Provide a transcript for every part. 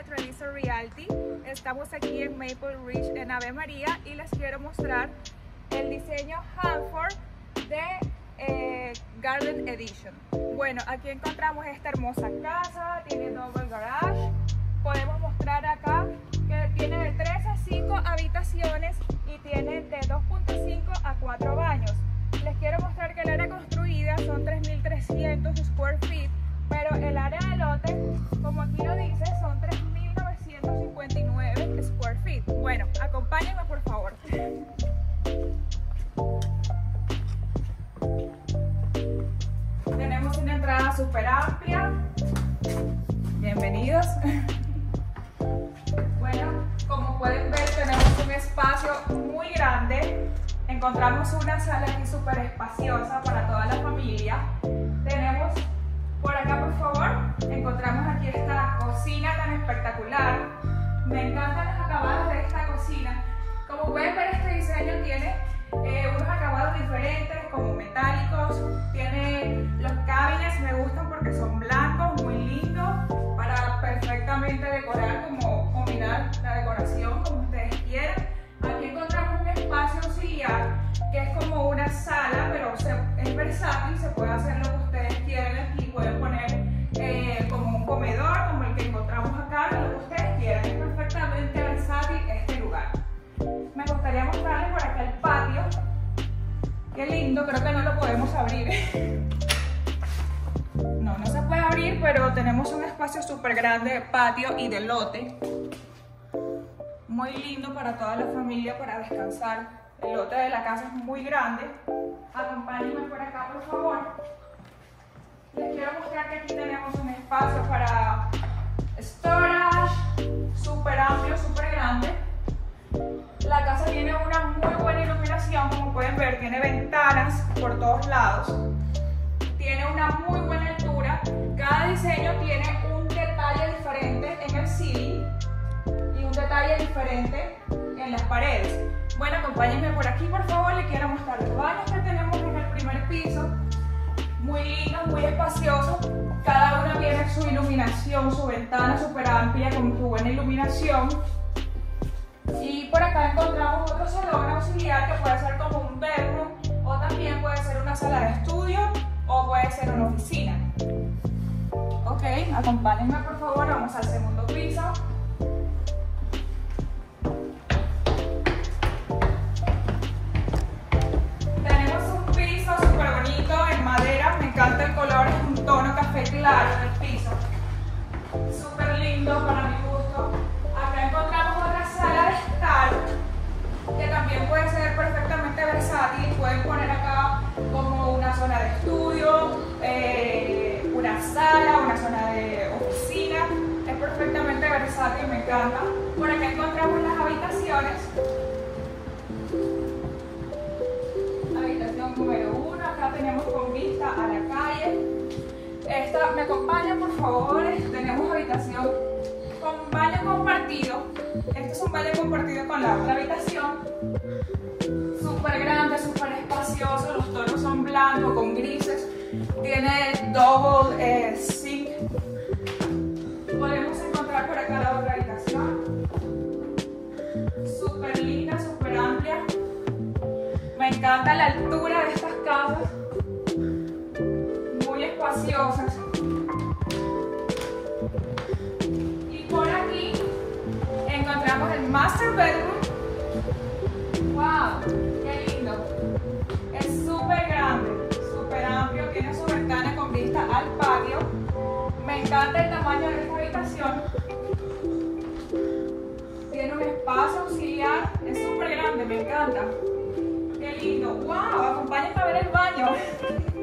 de Treviso Realty. Estamos aquí en Maple Ridge en Ave María y les quiero mostrar el diseño Hanford de eh, Garden Edition. Bueno, aquí encontramos esta hermosa casa, tiene double garage. Podemos mostrar acá que tiene de 3 a 5 habitaciones y tiene de 2.5 a 4 baños. Les quiero mostrar que Bueno, acompáñenme por favor. Tenemos una entrada súper amplia. Bienvenidos. Bueno, como pueden ver, tenemos un espacio muy grande. Encontramos una sala aquí súper espaciosa para toda la familia. Tenemos por acá, por favor, encontramos aquí esta cocina tan espectacular. Me encantan los acabados de esta cocina. Como pueden ver, este diseño tiene eh, unos acabados diferentes, como metálicos. Tiene los cabines, me gustan porque son blancos, muy lindos, para perfectamente decorar, como combinar la decoración como ustedes quieran. Aquí encontramos un espacio auxiliar, que es como una sala, pero es versátil, se puede hacer Qué lindo, creo que no lo podemos abrir. No, no se puede abrir, pero tenemos un espacio súper grande de patio y de lote. Muy lindo para toda la familia para descansar. El lote de la casa es muy grande. Acompáñenme por acá, por favor. Les quiero mostrar que aquí tenemos un espacio para iluminación, como pueden ver, tiene ventanas por todos lados. Tiene una muy buena altura. Cada diseño tiene un detalle diferente en el ceiling y un detalle diferente en las paredes. Bueno, acompáñenme por aquí, por favor. Les quiero mostrar los baños que tenemos en el primer piso muy lindo, muy espacioso. Cada una tiene su iluminación, su ventana súper amplia con su buena iluminación. Y por acá encontramos otro salón auxiliar que puede ser como un bedroom o también puede ser una sala de estudio o puede ser una oficina. Ok, acompáñenme por favor, vamos al segundo piso. encanta el color, es un tono café claro del piso. Súper lindo para versátil, me encanta. Por acá encontramos las habitaciones. Habitación número uno acá tenemos con vista a la calle. Esta, me acompaña por favor, tenemos habitación con baño compartido. Este es un baño compartido con la otra habitación. Súper grande, súper espacioso, los tonos son blancos con grises. Tiene double ¡Wow! ¡Qué lindo! Es súper grande, súper amplio, tiene su ventana con vista al patio. Me encanta el tamaño de esta habitación. Tiene un espacio auxiliar, es súper grande, me encanta lindo. ¡Wow! Acompáñenme a ver el baño.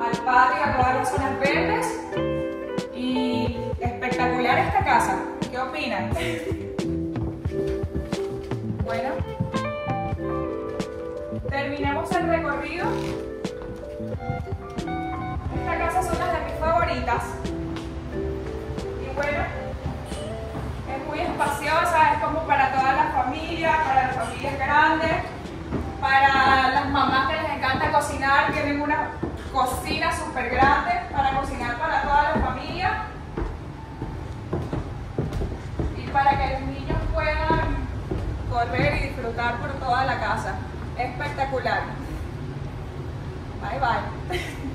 Al patio, a todas las zonas verdes. Y espectacular esta casa. ¿Qué opinan? Bueno, terminemos el recorrido. Esta casa es una de mis favoritas. Y bueno, es muy espaciosa, es como para toda la familia, para las familias grandes, para las mamás que les encanta cocinar, tienen una cocina súper grande para cocinar para toda la familia y para que los niños puedan correr y disfrutar por toda la casa. Espectacular. Bye bye.